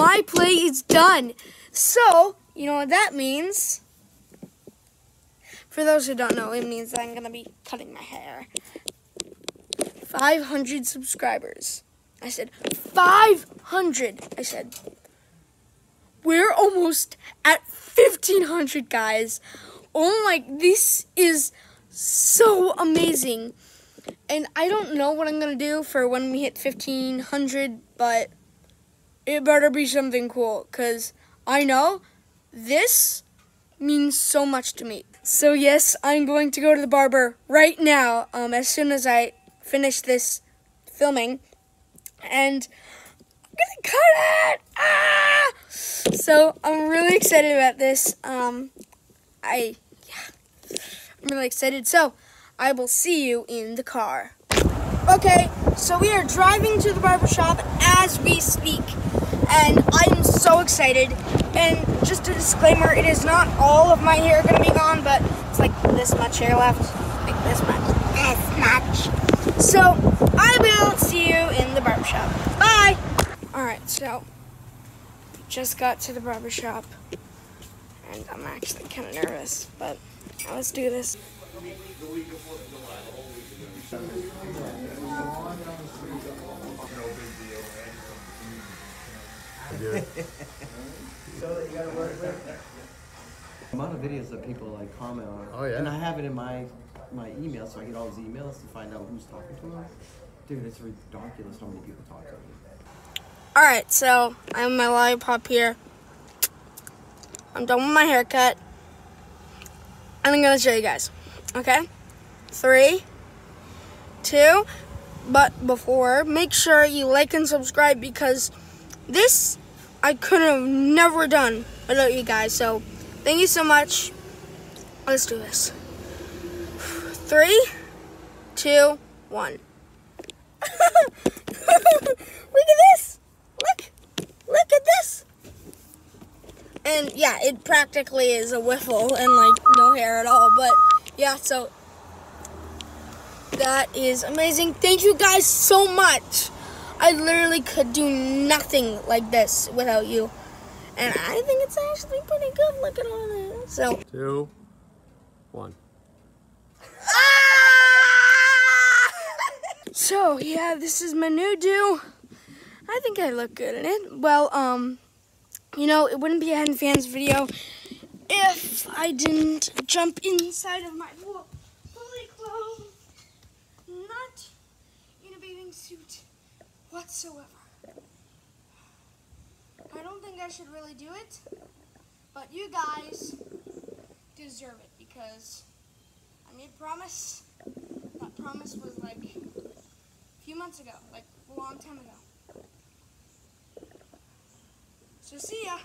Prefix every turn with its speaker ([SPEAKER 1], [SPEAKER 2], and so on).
[SPEAKER 1] my play is done. So, you know what that means? For those who don't know, it means that I'm going to be cutting my hair. 500 subscribers. I said, 500. I said, we're almost at 1500, guys. Oh my, this is so amazing. And I don't know what I'm going to do for when we hit 1500, but it better be something cool because I know this means so much to me. So yes, I'm going to go to the barber right now um, as soon as I finish this filming. And I'm going to cut it! Ah! So I'm really excited about this. Um, I, yeah, I'm really excited. So I will see you in the car. Okay, so we are driving to the barbershop as we speak, and I'm so excited. And just a disclaimer, it is not all of my hair gonna be gone, but it's like this much hair left, like this much, this much. So I will see you in the barbershop. Bye! Alright, so just got to the barbershop, and I'm actually kind of nervous, but let's do this.
[SPEAKER 2] The amount of videos that people like comment on.
[SPEAKER 3] Oh, yeah.
[SPEAKER 2] And I have it in my my email, so I get all these emails to find out who's talking to them. Dude, it's ridiculous how many people talk to me.
[SPEAKER 1] Alright, so I have my lollipop here. I'm done with my haircut. And I'm gonna show you guys. Okay? Three, two, but before, make sure you like and subscribe because this I could have never done without you guys. So thank you so much. Let's do this. Three, two, one. Look at this. Look. Look at this. And yeah, it practically is a whiffle and like no hair at all. But yeah, so that is amazing. Thank you guys so much. I literally could do nothing like this without you. And I think it's actually pretty good looking on it. So
[SPEAKER 3] Two, one.
[SPEAKER 1] So yeah, this is my new do. I think I look good in it. Well, um, you know, it wouldn't be a Hen Fans video if I didn't jump inside of my full- fully clothed, not in a bathing suit whatsoever. I don't think I should really do it, but you guys deserve it because I made a promise. That promise was like a few months ago, like a long time ago. So see ya.